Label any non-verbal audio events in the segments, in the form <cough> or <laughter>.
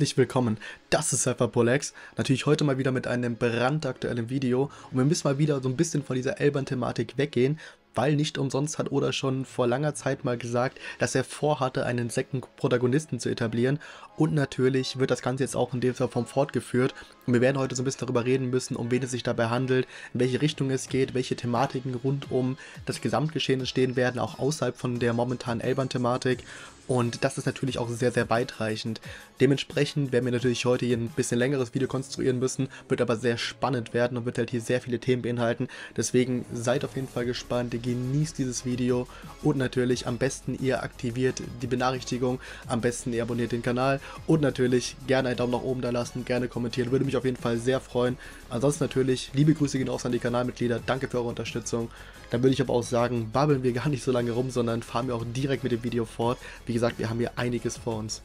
Herzlich willkommen, das ist Cypherpolex. Natürlich heute mal wieder mit einem brandaktuellen Video. Und wir müssen mal wieder so ein bisschen von dieser Elbern-Thematik weggehen, weil nicht umsonst hat Oda schon vor langer Zeit mal gesagt, dass er vorhatte, einen Second-Protagonisten zu etablieren und natürlich wird das Ganze jetzt auch in dem Form fortgeführt und wir werden heute so ein bisschen darüber reden müssen, um wen es sich dabei handelt, in welche Richtung es geht, welche Thematiken rund um das Gesamtgeschehen stehen werden, auch außerhalb von der momentanen Elbern-Thematik und das ist natürlich auch sehr, sehr weitreichend. Dementsprechend werden wir natürlich heute hier ein bisschen längeres Video konstruieren müssen, wird aber sehr spannend werden und wird halt hier sehr viele Themen beinhalten. Deswegen seid auf jeden Fall gespannt, genießt dieses Video und natürlich am besten ihr aktiviert die Benachrichtigung, am besten ihr abonniert den Kanal und natürlich gerne einen Daumen nach oben da lassen, gerne kommentieren, würde mich auf jeden Fall sehr freuen. Ansonsten natürlich liebe Grüße gehen auch an die Kanalmitglieder, danke für eure Unterstützung. Dann würde ich aber auch sagen, babbeln wir gar nicht so lange rum, sondern fahren wir auch direkt mit dem Video fort. Wie gesagt, wir haben hier einiges vor uns.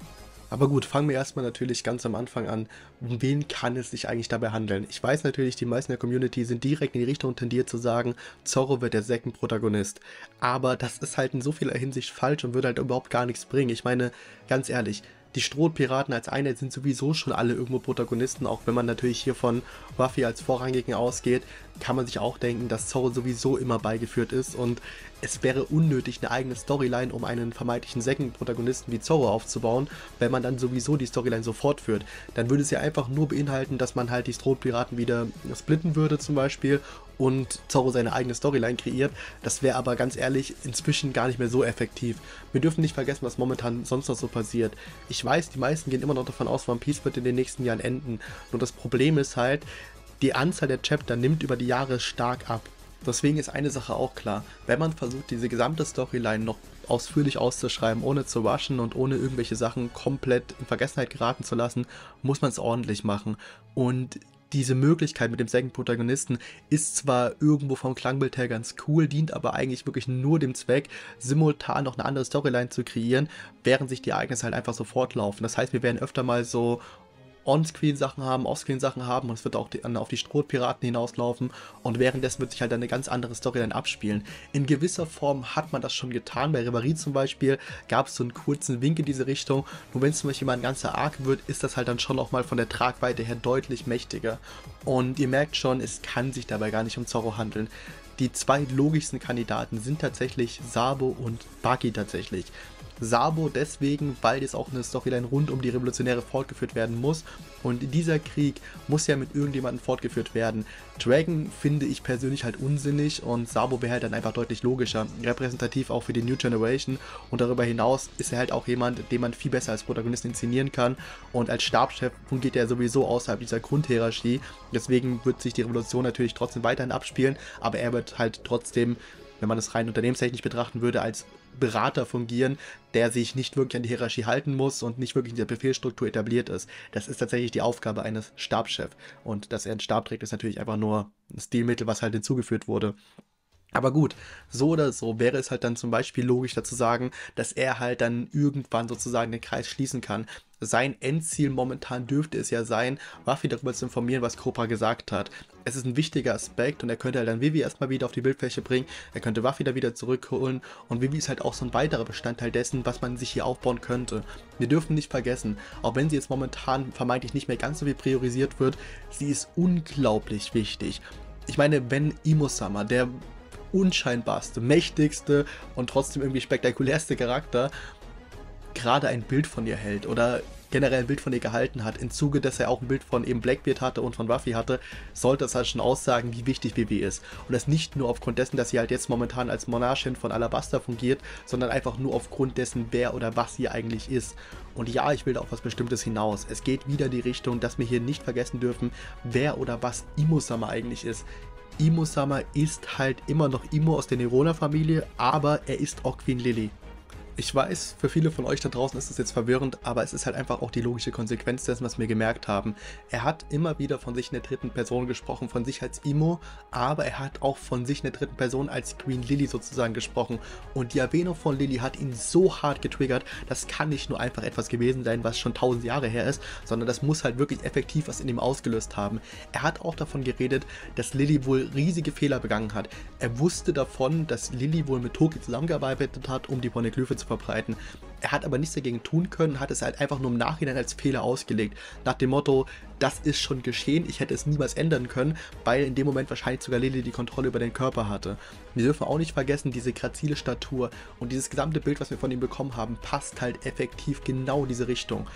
Aber gut, fangen wir erstmal natürlich ganz am Anfang an. Um wen kann es sich eigentlich dabei handeln? Ich weiß natürlich, die meisten der Community sind direkt in die Richtung tendiert zu sagen, Zorro wird der Second-Protagonist. Aber das ist halt in so vieler Hinsicht falsch und würde halt überhaupt gar nichts bringen. Ich meine, ganz ehrlich, die Strohpiraten als Einheit sind sowieso schon alle irgendwo Protagonisten, auch wenn man natürlich hier von Ruffy als Vorrangigen ausgeht, kann man sich auch denken, dass Zoro sowieso immer beigeführt ist und es wäre unnötig, eine eigene Storyline um einen vermeintlichen Second-Protagonisten wie Zorro aufzubauen, wenn man dann sowieso die Storyline so fortführt. Dann würde es ja einfach nur beinhalten, dass man halt die Strohpiraten wieder splitten würde zum Beispiel und Zorro seine eigene Storyline kreiert. Das wäre aber ganz ehrlich inzwischen gar nicht mehr so effektiv. Wir dürfen nicht vergessen, was momentan sonst noch so passiert. Ich weiß, die meisten gehen immer noch davon aus, One Piece wird in den nächsten Jahren enden. Nur das Problem ist halt, die Anzahl der Chapter nimmt über die Jahre stark ab. Deswegen ist eine Sache auch klar, wenn man versucht, diese gesamte Storyline noch ausführlich auszuschreiben, ohne zu waschen und ohne irgendwelche Sachen komplett in Vergessenheit geraten zu lassen, muss man es ordentlich machen. Und diese Möglichkeit mit dem Second-Protagonisten ist zwar irgendwo vom Klangbild her ganz cool, dient aber eigentlich wirklich nur dem Zweck, simultan noch eine andere Storyline zu kreieren, während sich die Ereignisse halt einfach so fortlaufen. Das heißt, wir werden öfter mal so On-Screen-Sachen haben, Off-Screen-Sachen haben und es wird auch die, auf die Strohpiraten hinauslaufen und währenddessen wird sich halt eine ganz andere Storyline abspielen. In gewisser Form hat man das schon getan, bei Reverie zum Beispiel gab es so einen kurzen Wink in diese Richtung, nur wenn es zum Beispiel mal ein ganzer Arc wird, ist das halt dann schon auch mal von der Tragweite her deutlich mächtiger und ihr merkt schon, es kann sich dabei gar nicht um Zorro handeln. Die zwei logischsten Kandidaten sind tatsächlich Sabo und Baki tatsächlich. Sabo deswegen, weil jetzt auch eine Storyline rund um die Revolutionäre fortgeführt werden muss. Und dieser Krieg muss ja mit irgendjemandem fortgeführt werden. Dragon finde ich persönlich halt unsinnig und Sabo wäre halt dann einfach deutlich logischer. Repräsentativ auch für die New Generation. Und darüber hinaus ist er halt auch jemand, den man viel besser als Protagonist inszenieren kann. Und als Stabschef fungiert er sowieso außerhalb dieser Grundhierarchie. Deswegen wird sich die Revolution natürlich trotzdem weiterhin abspielen. Aber er wird halt trotzdem wenn man es rein unternehmenstechnisch betrachten würde, als Berater fungieren, der sich nicht wirklich an die Hierarchie halten muss und nicht wirklich in der Befehlsstruktur etabliert ist. Das ist tatsächlich die Aufgabe eines Stabschefs. Und dass er einen Stab trägt, ist natürlich einfach nur ein Stilmittel, was halt hinzugeführt wurde. Aber gut, so oder so wäre es halt dann zum Beispiel logisch dazu sagen, dass er halt dann irgendwann sozusagen den Kreis schließen kann. Sein Endziel momentan dürfte es ja sein, Ruffy darüber zu informieren, was Cobra gesagt hat. Es ist ein wichtiger Aspekt und er könnte halt dann Vivi erstmal wieder auf die Bildfläche bringen, er könnte Ruffy da wieder zurückholen und Vivi ist halt auch so ein weiterer Bestandteil dessen, was man sich hier aufbauen könnte. Wir dürfen nicht vergessen, auch wenn sie jetzt momentan vermeintlich nicht mehr ganz so viel priorisiert wird, sie ist unglaublich wichtig. Ich meine, wenn Imo-Sama, der unscheinbarste, mächtigste und trotzdem irgendwie spektakulärste Charakter gerade ein Bild von ihr hält oder generell ein Bild von ihr gehalten hat, im Zuge, dass er auch ein Bild von eben Blackbeard hatte und von Ruffy hatte, sollte es halt schon aussagen, wie wichtig WW ist. Und das nicht nur aufgrund dessen, dass sie halt jetzt momentan als Monarchin von Alabasta fungiert, sondern einfach nur aufgrund dessen, wer oder was sie eigentlich ist. Und ja, ich will da auf was Bestimmtes hinaus. Es geht wieder die Richtung, dass wir hier nicht vergessen dürfen, wer oder was Imusama eigentlich ist. Imo-sama ist halt immer noch Imo aus der Nerona-Familie, aber er ist auch Queen Lily. Ich weiß, für viele von euch da draußen ist das jetzt verwirrend, aber es ist halt einfach auch die logische Konsequenz dessen, was wir gemerkt haben. Er hat immer wieder von sich in der dritten Person gesprochen, von sich als Imo, aber er hat auch von sich in der dritten Person als Queen Lily sozusagen gesprochen. Und die Erwähnung von Lily hat ihn so hart getriggert, das kann nicht nur einfach etwas gewesen sein, was schon tausend Jahre her ist, sondern das muss halt wirklich effektiv was in ihm ausgelöst haben. Er hat auch davon geredet, dass Lily wohl riesige Fehler begangen hat. Er wusste davon, dass Lily wohl mit Toki zusammengearbeitet hat, um die Poneglyphe zu zu verbreiten. Er hat aber nichts dagegen tun können, hat es halt einfach nur im Nachhinein als Fehler ausgelegt. Nach dem Motto, das ist schon geschehen, ich hätte es niemals ändern können, weil in dem Moment wahrscheinlich sogar Lily die Kontrolle über den Körper hatte. Wir dürfen auch nicht vergessen, diese grazile Statur und dieses gesamte Bild, was wir von ihm bekommen haben, passt halt effektiv genau in diese Richtung.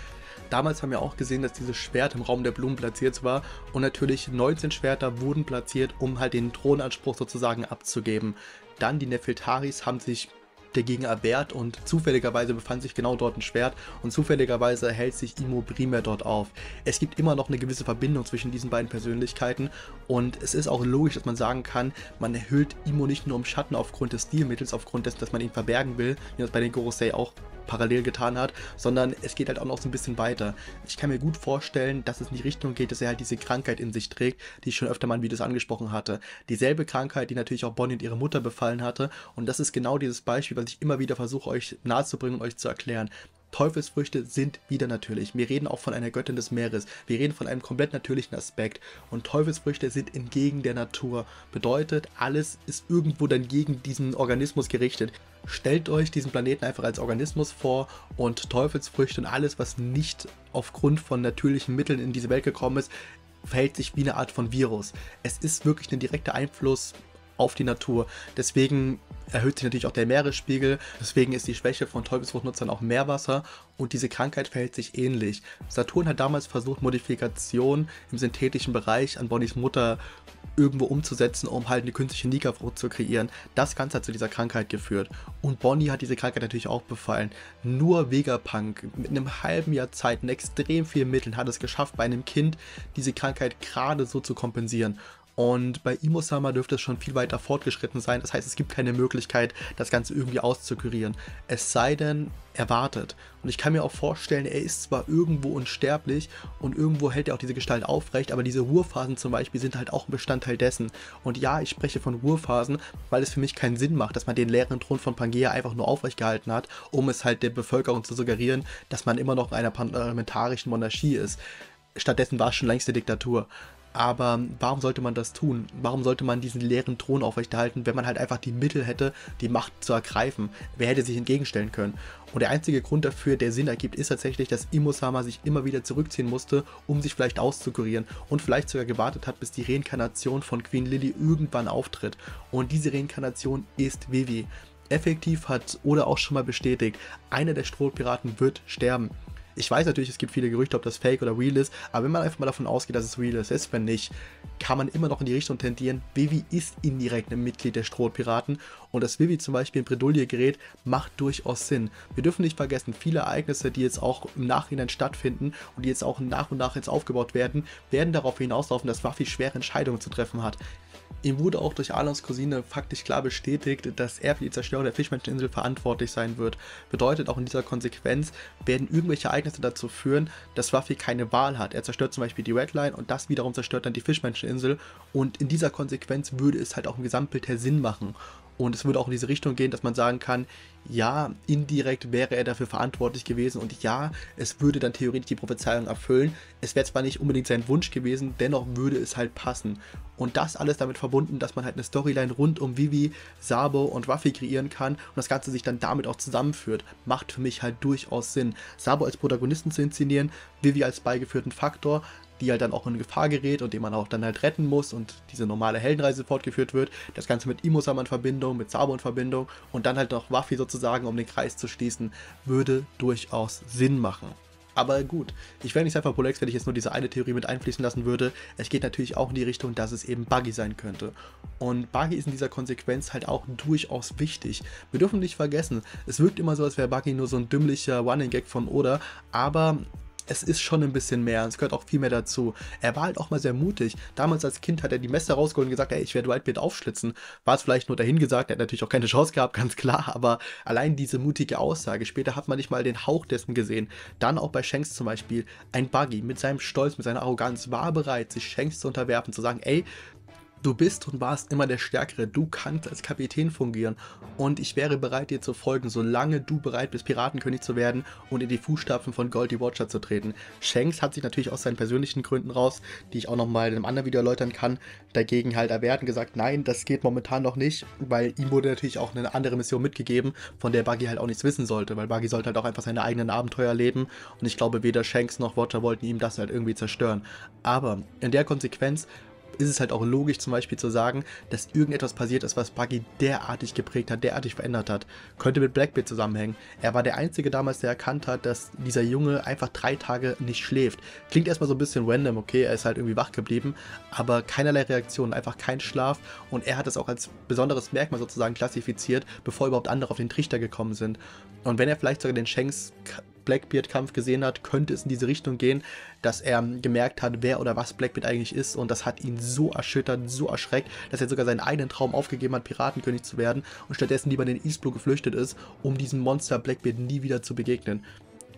Damals haben wir auch gesehen, dass dieses Schwert im Raum der Blumen platziert war und natürlich 19 Schwerter wurden platziert, um halt den Thronanspruch sozusagen abzugeben. Dann die Nefeltaris haben sich dagegen erwehrt und zufälligerweise befand sich genau dort ein Schwert und zufälligerweise hält sich Imo primär dort auf. Es gibt immer noch eine gewisse Verbindung zwischen diesen beiden Persönlichkeiten und es ist auch logisch, dass man sagen kann, man erhöht Imo nicht nur im Schatten aufgrund des Stilmittels, aufgrund dessen, dass man ihn verbergen will, wie das bei den Gorosei auch parallel getan hat, sondern es geht halt auch noch so ein bisschen weiter. Ich kann mir gut vorstellen, dass es in die Richtung geht, dass er halt diese Krankheit in sich trägt, die ich schon öfter mal in Videos angesprochen hatte. Dieselbe Krankheit, die natürlich auch Bonnie und ihre Mutter befallen hatte und das ist genau dieses Beispiel, was ich immer wieder versuche euch nahezubringen und euch zu erklären. Teufelsfrüchte sind wieder natürlich. Wir reden auch von einer Göttin des Meeres. Wir reden von einem komplett natürlichen Aspekt. Und Teufelsfrüchte sind entgegen der Natur. Bedeutet, alles ist irgendwo dann gegen diesen Organismus gerichtet. Stellt euch diesen Planeten einfach als Organismus vor und Teufelsfrüchte und alles, was nicht aufgrund von natürlichen Mitteln in diese Welt gekommen ist, verhält sich wie eine Art von Virus. Es ist wirklich ein direkter Einfluss auf die Natur. Deswegen erhöht sich natürlich auch der Meeresspiegel. Deswegen ist die Schwäche von Teufelsfruchtnutzern auch Meerwasser und diese Krankheit verhält sich ähnlich. Saturn hat damals versucht, Modifikationen im synthetischen Bereich an Bonnys Mutter irgendwo umzusetzen, um halt eine künstliche Nika-Frucht zu kreieren. Das Ganze hat zu dieser Krankheit geführt. Und Bonnie hat diese Krankheit natürlich auch befallen. Nur Vegapunk mit einem halben Jahr Zeit und extrem vielen Mitteln hat es geschafft, bei einem Kind diese Krankheit gerade so zu kompensieren. Und bei Imo-Sama dürfte es schon viel weiter fortgeschritten sein. Das heißt, es gibt keine Möglichkeit, das Ganze irgendwie auszukurieren. Es sei denn, er wartet. Und ich kann mir auch vorstellen, er ist zwar irgendwo unsterblich und irgendwo hält er auch diese Gestalt aufrecht, aber diese Ruhephasen zum Beispiel sind halt auch ein Bestandteil dessen. Und ja, ich spreche von Ruhephasen, weil es für mich keinen Sinn macht, dass man den leeren Thron von Pangea einfach nur aufrecht gehalten hat, um es halt der Bevölkerung zu suggerieren, dass man immer noch in einer parlamentarischen Monarchie ist. Stattdessen war es schon längst eine Diktatur. Aber warum sollte man das tun? Warum sollte man diesen leeren Thron aufrechterhalten, wenn man halt einfach die Mittel hätte, die Macht zu ergreifen? Wer hätte sich entgegenstellen können? Und der einzige Grund dafür, der Sinn ergibt, ist tatsächlich, dass Imosama sich immer wieder zurückziehen musste, um sich vielleicht auszukurieren und vielleicht sogar gewartet hat, bis die Reinkarnation von Queen Lily irgendwann auftritt. Und diese Reinkarnation ist Vivi. Effektiv hat oder auch schon mal bestätigt, einer der Strohpiraten wird sterben. Ich weiß natürlich, es gibt viele Gerüchte, ob das Fake oder Real ist, aber wenn man einfach mal davon ausgeht, dass es Real ist, ist wenn nicht, kann man immer noch in die Richtung tendieren. Vivi ist indirekt ein Mitglied der Strohpiraten und dass Vivi zum Beispiel in Bredouille gerät, macht durchaus Sinn. Wir dürfen nicht vergessen, viele Ereignisse, die jetzt auch im Nachhinein stattfinden und die jetzt auch nach und nach jetzt aufgebaut werden, werden darauf hinauslaufen, dass Waffi schwere Entscheidungen zu treffen hat. Ihm wurde auch durch Alons Cousine faktisch klar bestätigt, dass er für die Zerstörung der Fischmenscheninsel verantwortlich sein wird. Bedeutet auch in dieser Konsequenz werden irgendwelche Ereignisse dazu führen, dass Ruffy keine Wahl hat. Er zerstört zum Beispiel die Redline und das wiederum zerstört dann die Fischmenscheninsel und in dieser Konsequenz würde es halt auch im Gesamtbild her Sinn machen. Und es würde auch in diese Richtung gehen, dass man sagen kann, ja, indirekt wäre er dafür verantwortlich gewesen und ja, es würde dann theoretisch die Prophezeiung erfüllen. Es wäre zwar nicht unbedingt sein Wunsch gewesen, dennoch würde es halt passen. Und das alles damit verbunden, dass man halt eine Storyline rund um Vivi, Sabo und Ruffy kreieren kann und das Ganze sich dann damit auch zusammenführt, macht für mich halt durchaus Sinn. Sabo als Protagonisten zu inszenieren, Vivi als beigeführten Faktor, die halt dann auch in Gefahr gerät und den man auch dann halt retten muss und diese normale Heldenreise fortgeführt wird. Das Ganze mit Imosama in Verbindung, mit Sabo in Verbindung und dann halt noch Waffi sozusagen, um den Kreis zu schließen, würde durchaus Sinn machen. Aber gut, ich wäre nicht einfach Polex, wenn ich jetzt nur diese eine Theorie mit einfließen lassen würde. Es geht natürlich auch in die Richtung, dass es eben Buggy sein könnte. Und Buggy ist in dieser Konsequenz halt auch durchaus wichtig. Wir dürfen nicht vergessen, es wirkt immer so, als wäre Buggy nur so ein dümmlicher Running-Gag von Oda, aber es ist schon ein bisschen mehr. Es gehört auch viel mehr dazu. Er war halt auch mal sehr mutig. Damals als Kind hat er die Messer rausgeholt und gesagt, ey, ich werde Whitebeard aufschlitzen. War es vielleicht nur dahin gesagt, er hat natürlich auch keine Chance gehabt, <laughs> ganz klar, aber allein diese mutige Aussage. Später hat man nicht mal den Hauch dessen gesehen. Dann auch bei Shanks zum Beispiel. Ein Buggy mit seinem Stolz, mit seiner Arroganz war bereit, sich Shanks zu unterwerfen, zu sagen, ey, Du bist und warst immer der Stärkere. Du kannst als Kapitän fungieren. Und ich wäre bereit, dir zu folgen, solange du bereit bist, Piratenkönig zu werden und in die Fußstapfen von Goldie Watcher zu treten. Shanks hat sich natürlich aus seinen persönlichen Gründen raus, die ich auch nochmal in einem anderen Video erläutern kann, dagegen halt erwehrt und gesagt, nein, das geht momentan noch nicht, weil ihm wurde natürlich auch eine andere Mission mitgegeben, von der Buggy halt auch nichts wissen sollte, weil Buggy sollte halt auch einfach seine eigenen Abenteuer leben. Und ich glaube, weder Shanks noch Watcher wollten ihm das halt irgendwie zerstören. Aber in der Konsequenz ist es halt auch logisch zum Beispiel zu sagen, dass irgendetwas passiert ist, was Buggy derartig geprägt hat, derartig verändert hat. Könnte mit Blackbeard zusammenhängen. Er war der Einzige damals, der erkannt hat, dass dieser Junge einfach drei Tage nicht schläft. Klingt erstmal so ein bisschen random, okay, er ist halt irgendwie wach geblieben, aber keinerlei Reaktion, einfach kein Schlaf und er hat es auch als besonderes Merkmal sozusagen klassifiziert, bevor überhaupt andere auf den Trichter gekommen sind. Und wenn er vielleicht sogar den Shanks Blackbeard-Kampf gesehen hat, könnte es in diese Richtung gehen, dass er gemerkt hat, wer oder was Blackbeard eigentlich ist und das hat ihn so erschüttert, so erschreckt, dass er sogar seinen eigenen Traum aufgegeben hat, Piratenkönig zu werden und stattdessen lieber in den East Blue geflüchtet ist, um diesem Monster Blackbeard nie wieder zu begegnen.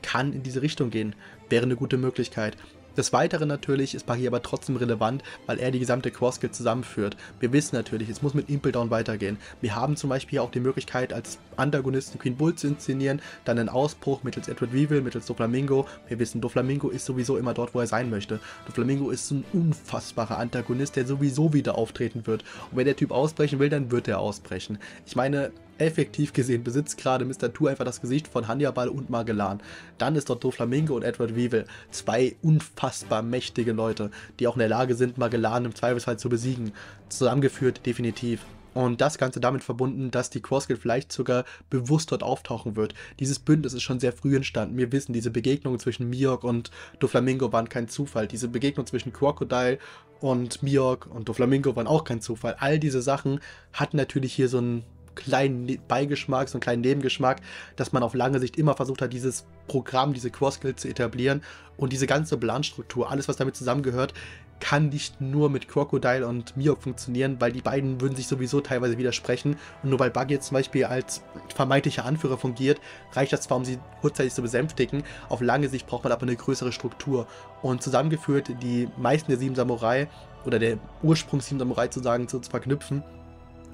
Kann in diese Richtung gehen, wäre eine gute Möglichkeit. Des Weiteren natürlich ist Buggy aber trotzdem relevant, weil er die gesamte Cross-Skill zusammenführt. Wir wissen natürlich, es muss mit Impel Down weitergehen. Wir haben zum Beispiel auch die Möglichkeit, als Antagonisten Queen Bull zu inszenieren, dann einen Ausbruch mittels Edward Weevil, mittels Doflamingo. Wir wissen, Doflamingo ist sowieso immer dort, wo er sein möchte. Doflamingo ist ein unfassbarer Antagonist, der sowieso wieder auftreten wird. Und wenn der Typ ausbrechen will, dann wird er ausbrechen. Ich meine, effektiv gesehen besitzt gerade Mr. Two einfach das Gesicht von Hannibal und Magellan. Dann ist dort Doflamingo und Edward Weevil. Zwei unfassbar mächtige Leute, die auch in der Lage sind, Magellan im Zweifelsfall zu besiegen. Zusammengeführt definitiv. Und das Ganze damit verbunden, dass die Crossguild vielleicht sogar bewusst dort auftauchen wird. Dieses Bündnis ist schon sehr früh entstanden. Wir wissen, diese Begegnungen zwischen Miok und Doflamingo waren kein Zufall. Diese Begegnung zwischen Crocodile und Miok und Doflamingo waren auch kein Zufall. All diese Sachen hatten natürlich hier so einen kleinen ne-, Beigeschmack, so einen kleinen Nebengeschmack, dass man auf lange Sicht immer versucht hat, dieses Programm, diese Cross-Skills zu etablieren und diese ganze Planstruktur, alles was damit zusammengehört, kann nicht nur mit Crocodile und Miok funktionieren, weil die beiden würden sich sowieso teilweise widersprechen. Und nur weil Bug jetzt zum Beispiel als vermeintlicher Anführer fungiert, reicht das zwar, um sie kurzzeitig zu besänftigen. Auf lange Sicht braucht man aber eine größere Struktur. Und zusammengeführt, die meisten der sieben Samurai oder der Ursprungs sieben Samurai zu sagen, zu verknüpfen,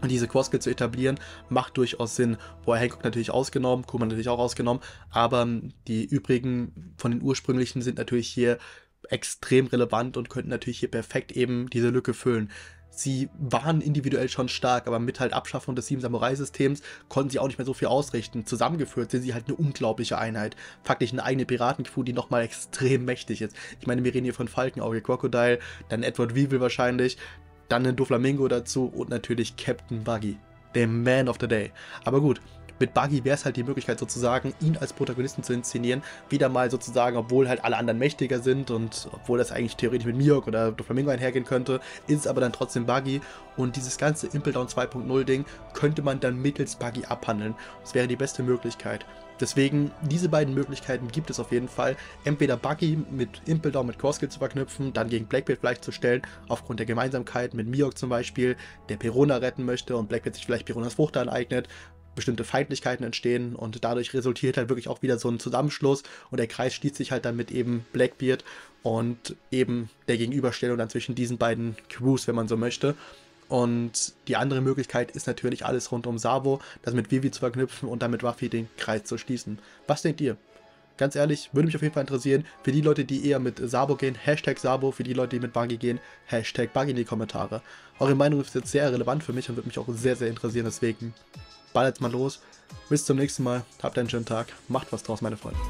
und diese Crossskill zu etablieren, macht durchaus Sinn. Boah, Hancock natürlich ausgenommen, Kuman natürlich auch ausgenommen, aber die übrigen von den ursprünglichen sind natürlich hier extrem relevant und könnten natürlich hier perfekt eben diese Lücke füllen. Sie waren individuell schon stark, aber mit halt Abschaffung des Sieben Samurai-Systems konnten sie auch nicht mehr so viel ausrichten. Zusammengeführt sind sie halt eine unglaubliche Einheit. Faktisch eine eigene Piratencrew, die nochmal extrem mächtig ist. Ich meine, wir reden hier von Falkenauge, Crocodile, dann Edward Weevil wahrscheinlich, dann ein Doflamingo dazu und natürlich Captain Buggy, der Man of the Day. Aber gut, mit Buggy wäre es halt die Möglichkeit sozusagen, ihn als Protagonisten zu inszenieren. Wieder mal sozusagen, obwohl halt alle anderen mächtiger sind und obwohl das eigentlich theoretisch mit Miok oder Doflamingo einhergehen könnte, ist es aber dann trotzdem Buggy. Und dieses ganze Impel Down 2.0 Ding könnte man dann mittels Buggy abhandeln. Das wäre die beste Möglichkeit. Deswegen, diese beiden Möglichkeiten gibt es auf jeden Fall. Entweder Buggy mit Impel Down mit Crosskill zu verknüpfen, dann gegen Blackbeard vielleicht zu stellen, aufgrund der Gemeinsamkeit mit Miok zum Beispiel, der Perona retten möchte und Blackbeard sich vielleicht Peronas Frucht aneignet, bestimmte Feindlichkeiten entstehen und dadurch resultiert halt wirklich auch wieder so ein Zusammenschluss und der Kreis schließt sich halt dann mit eben Blackbeard und eben der Gegenüberstellung dann zwischen diesen beiden Crews, wenn man so möchte. Und die andere Möglichkeit ist natürlich alles rund um Sabo, das mit Vivi zu verknüpfen und dann mit Waffi den Kreis zu schließen. Was denkt ihr? Ganz ehrlich, würde mich auf jeden Fall interessieren. Für die Leute, die eher mit Sabo gehen, Hashtag Sabo. Für die Leute, die mit Buggy gehen, Hashtag Buggy in die Kommentare. Eure Meinung ist jetzt sehr relevant für mich und würde mich auch sehr, sehr interessieren. Deswegen ballert mal los. Bis zum nächsten Mal. Habt einen schönen Tag. Macht was draus, meine Freunde.